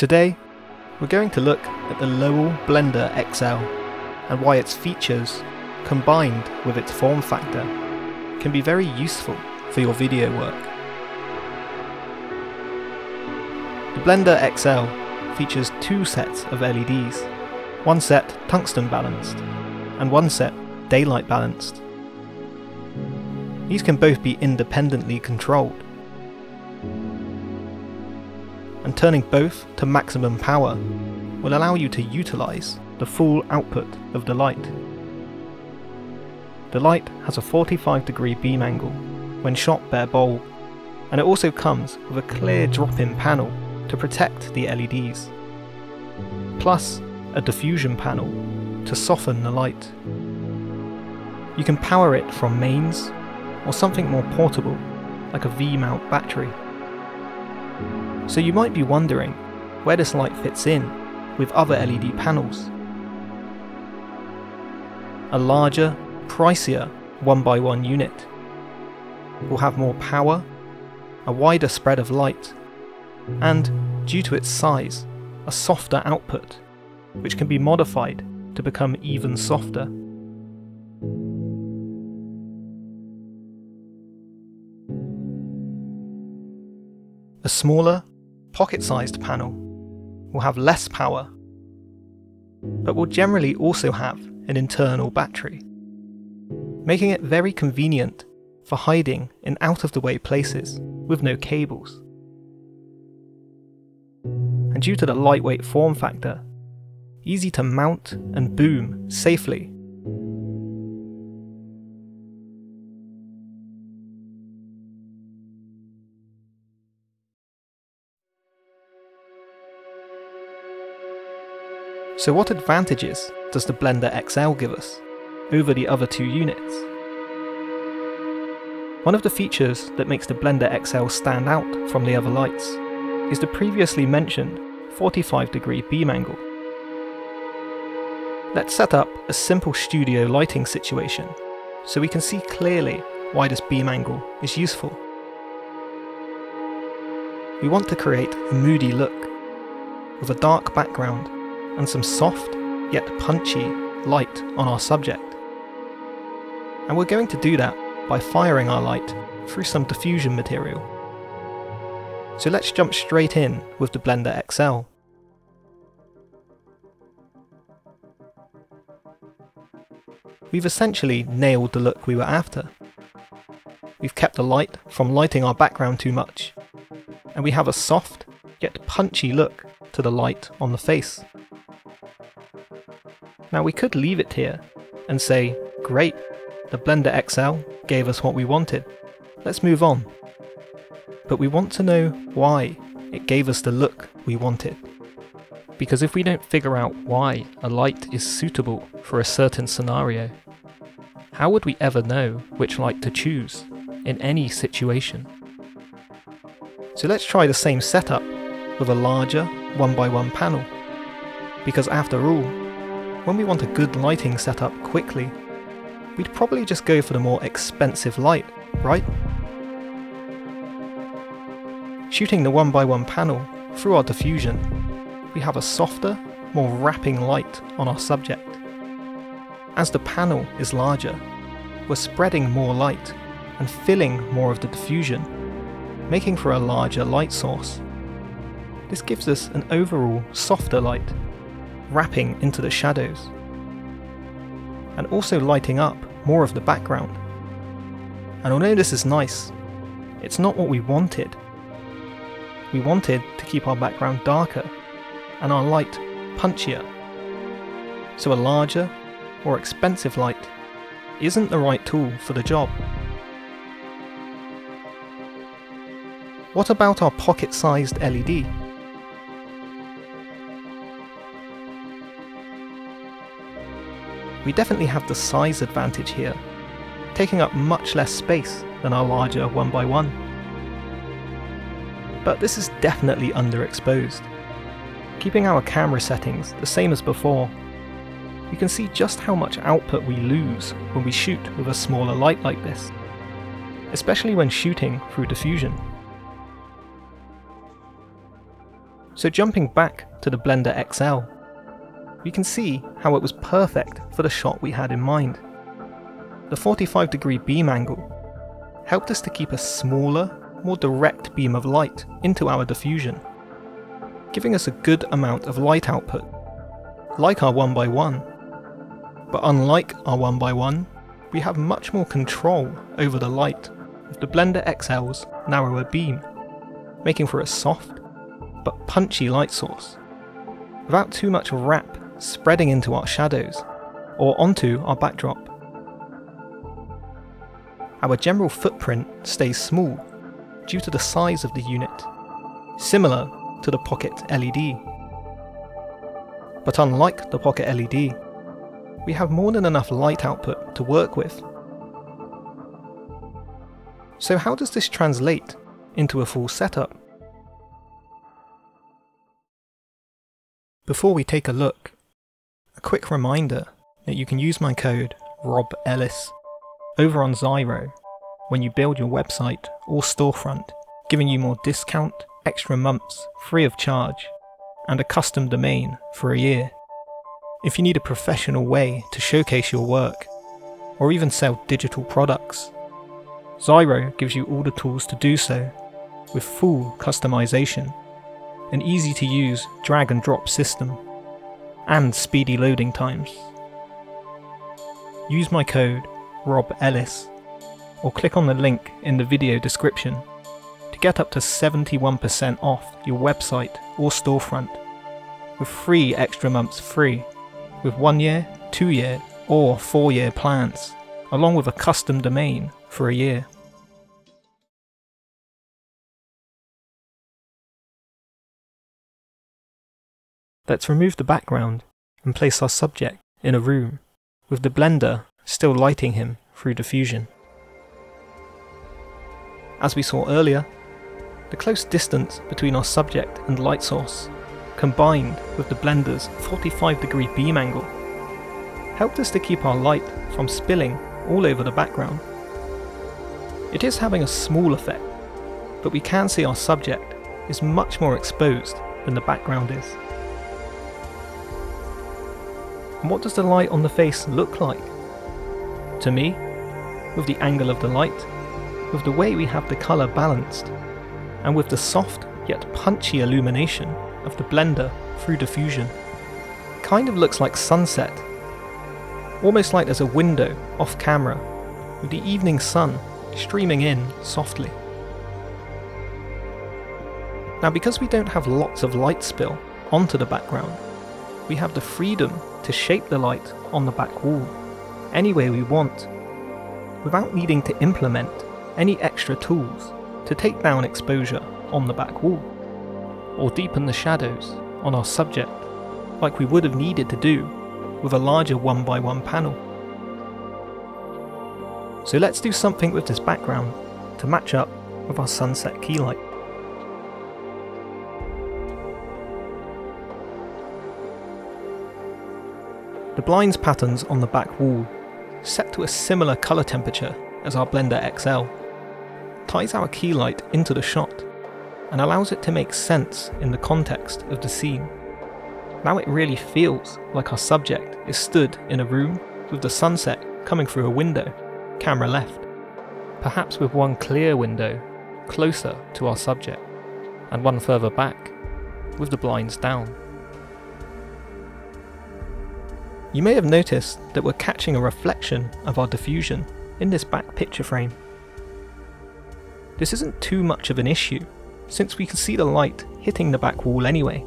Today, we're going to look at the Lowel Blender XL and why its features, combined with its form factor, can be very useful for your video work. The Blender XL features two sets of LEDs, one set tungsten balanced and one set daylight balanced. These can both be independently controlled. And turning both to maximum power will allow you to utilise the full output of the light. The light has a 45 degree beam angle when shot bare bulb, and it also comes with a clear drop-in panel to protect the LEDs, plus a diffusion panel to soften the light. You can power it from mains or something more portable, like a V-mount battery. So you might be wondering where this light fits in with other LED panels. A larger, pricier 1x1 unit will have more power, a wider spread of light, and, due to its size, a softer output, which can be modified to become even softer. A smaller, pocket-sized panel will have less power, but will generally also have an internal battery, making it very convenient for hiding in out-of-the-way places with no cables. And due to the lightweight form factor, easy to mount and boom safely So what advantages does the Blender XL give us over the other two units? One of the features that makes the Blender XL stand out from the other lights is the previously mentioned 45 degree beam angle. Let's set up a simple studio lighting situation so we can see clearly why this beam angle is useful. We want to create a moody look with a dark background and some soft, yet punchy, light on our subject. And we're going to do that by firing our light through some diffusion material. So let's jump straight in with the Blender XL. We've essentially nailed the look we were after. We've kept the light from lighting our background too much, and we have a soft, yet punchy look to the light on the face. Now we could leave it here and say, great, the Blender XL gave us what we wanted. Let's move on. But we want to know why it gave us the look we wanted. Because if we don't figure out why a light is suitable for a certain scenario, how would we ever know which light to choose in any situation? So let's try the same setup with a larger 1x1 panel. Because after all, when we want a good lighting setup quickly, we'd probably just go for the more expensive light, right? Shooting the 1x1 panel through our diffusion, we have a softer, more wrapping light on our subject. As the panel is larger, we're spreading more light and filling more of the diffusion, making for a larger light source. This gives us an overall softer light wrapping into the shadows, and also lighting up more of the background. And although this is nice, it's not what we wanted. We wanted to keep our background darker and our light punchier. So a larger, more expensive light isn't the right tool for the job. What about our pocket-sized LED? We definitely have the size advantage here, taking up much less space than our larger 1x1. But this is definitely underexposed. Keeping our camera settings the same as before, you can see just how much output we lose when we shoot with a smaller light like this, especially when shooting through diffusion. So jumping back to the Blender XL, we can see how it was perfect for the shot we had in mind. The 45 degree beam angle helped us to keep a smaller, more direct beam of light into our diffusion, giving us a good amount of light output, like our 1x1. But unlike our 1x1, we have much more control over the light with the Blender XL's narrower beam, making for a soft but punchy light source, without too much wrap spreading into our shadows or onto our backdrop. Our general footprint stays small due to the size of the unit, similar to the Pocket LED. But unlike the Pocket LED, we have more than enough light output to work with. So how does this translate into a full setup? Before we take a look, a quick reminder that you can use my code ROBELLIS over on Zyro when you build your website or storefront, giving you more discount, extra months free of charge, and a custom domain for a year. If you need a professional way to showcase your work, or even sell digital products, Zyro gives you all the tools to do so, with full customization, an easy to use drag and drop system, and speedy loading times. Use my code ROBELLIS or click on the link in the video description to get up to 71% off your website or storefront with free extra months free with 1 year, 2 year or 4 year plans along with a custom domain for a year. Let's remove the background and place our subject in a room, with the blender still lighting him through diffusion. As we saw earlier, the close distance between our subject and light source, combined with the blender's 45 degree beam angle, helped us to keep our light from spilling all over the background. It is having a small effect, but we can see our subject is much more exposed than the background is. And what does the light on the face look like? To me, with the angle of the light, with the way we have the colour balanced, and with the soft yet punchy illumination of the blender through diffusion, kind of looks like sunset. Almost like there's a window off camera, with the evening sun streaming in softly. Now because we don't have lots of light spill onto the background, we have the freedom to shape the light on the back wall any way we want, without needing to implement any extra tools to take down exposure on the back wall, or deepen the shadows on our subject like we would have needed to do with a larger 1x1 panel. So let's do something with this background to match up with our sunset key The blinds patterns on the back wall, set to a similar colour temperature as our Blender XL, ties our key light into the shot and allows it to make sense in the context of the scene. Now it really feels like our subject is stood in a room with the sunset coming through a window, camera left, perhaps with one clear window closer to our subject and one further back with the blinds down. You may have noticed that we're catching a reflection of our diffusion in this back picture frame. This isn't too much of an issue, since we can see the light hitting the back wall anyway,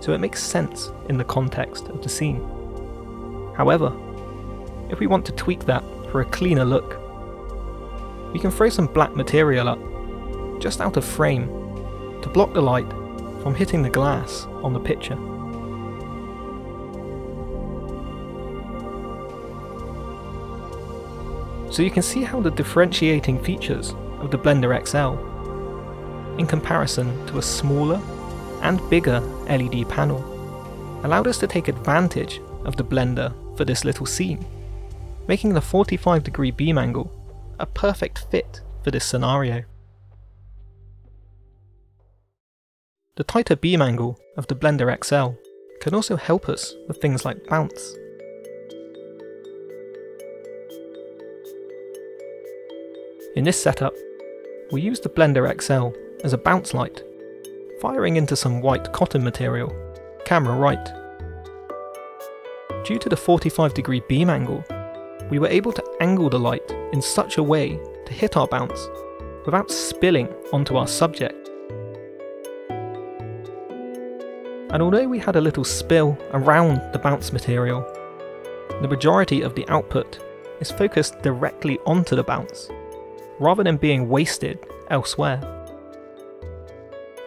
so it makes sense in the context of the scene. However, if we want to tweak that for a cleaner look, we can throw some black material up, just out of frame, to block the light from hitting the glass on the picture. So you can see how the differentiating features of the Blender XL, in comparison to a smaller and bigger LED panel, allowed us to take advantage of the blender for this little scene, making the 45 degree beam angle a perfect fit for this scenario. The tighter beam angle of the Blender XL can also help us with things like bounce. In this setup, we use the Blender XL as a bounce light, firing into some white cotton material, camera right. Due to the 45 degree beam angle, we were able to angle the light in such a way to hit our bounce without spilling onto our subject. And although we had a little spill around the bounce material, the majority of the output is focused directly onto the bounce, rather than being wasted elsewhere.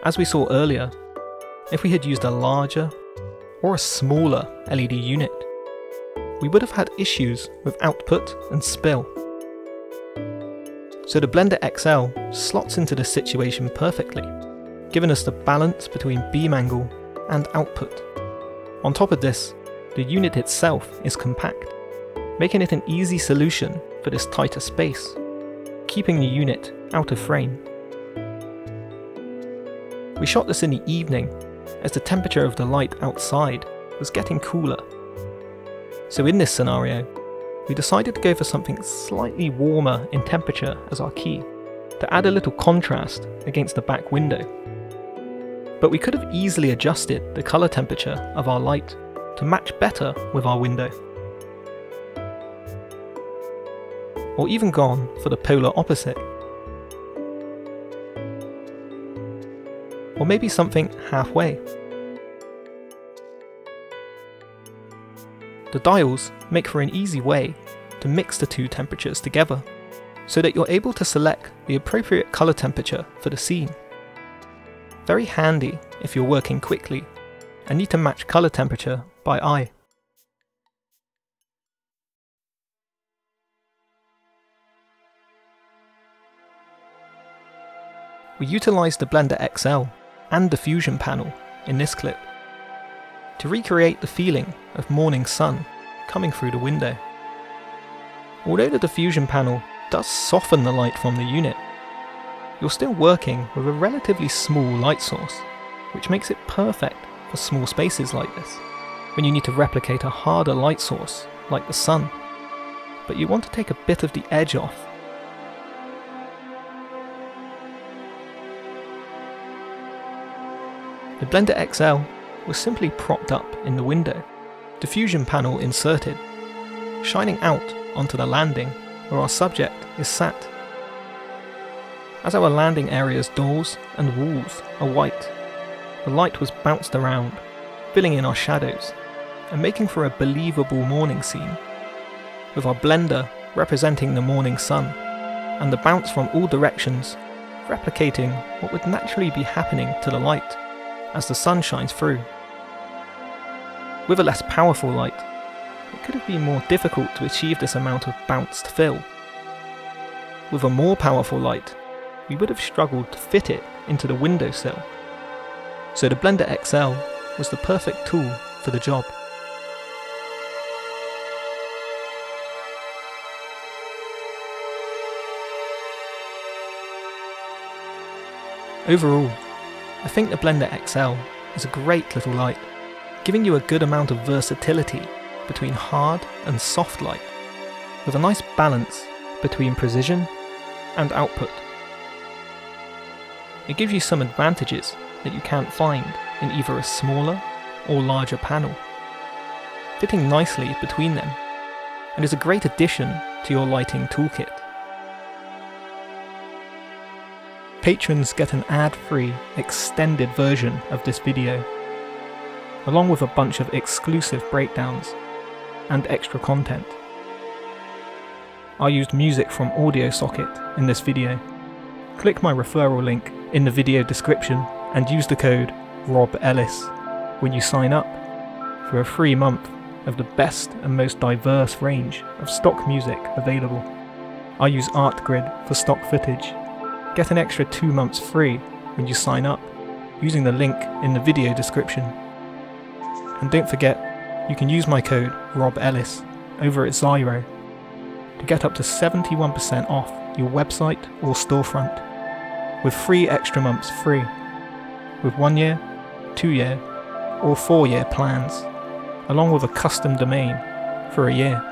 As we saw earlier, if we had used a larger or a smaller LED unit, we would have had issues with output and spill. So the Blender XL slots into the situation perfectly, giving us the balance between beam angle and output. On top of this, the unit itself is compact, making it an easy solution for this tighter space, keeping the unit out of frame. We shot this in the evening, as the temperature of the light outside was getting cooler. So in this scenario, we decided to go for something slightly warmer in temperature as our key, to add a little contrast against the back window. But we could have easily adjusted the colour temperature of our light to match better with our window. Or even gone for the polar opposite. Or maybe something halfway. The dials make for an easy way to mix the two temperatures together, so that you're able to select the appropriate colour temperature for the scene. Very handy if you're working quickly and need to match colour temperature by eye. We utilised the Blender XL and the diffusion panel in this clip to recreate the feeling of morning sun coming through the window. Although the diffusion panel does soften the light from the unit, you're still working with a relatively small light source, which makes it perfect for small spaces like this, when you need to replicate a harder light source like the sun, but you want to take a bit of the edge off. The Blender XL was simply propped up in the window, diffusion panel inserted, shining out onto the landing where our subject is sat. As our landing area's doors and walls are white, the light was bounced around, filling in our shadows and making for a believable morning scene, with our blender representing the morning sun and the bounce from all directions replicating what would naturally be happening to the light as the sun shines through. With a less powerful light, it could have been more difficult to achieve this amount of bounced fill. With a more powerful light, we would have struggled to fit it into the windowsill. So the Blender XL was the perfect tool for the job. Overall, I think the Blender XL is a great little light, giving you a good amount of versatility between hard and soft light, with a nice balance between precision and output. It gives you some advantages that you can't find in either a smaller or larger panel, fitting nicely between them, and is a great addition to your lighting toolkit. Patrons get an ad-free, extended version of this video, along with a bunch of exclusive breakdowns and extra content. I used music from AudioSocket in this video. Click my referral link in the video description and use the code ROBELLIS when you sign up for a free month of the best and most diverse range of stock music available. I use ArtGrid for stock footage Get an extra two months free when you sign up using the link in the video description. And don't forget, you can use my code ROBELLIS over at Zyro to get up to 71% off your website or storefront with three extra months free. with one year, two year, or four year plans, along with a custom domain for a year.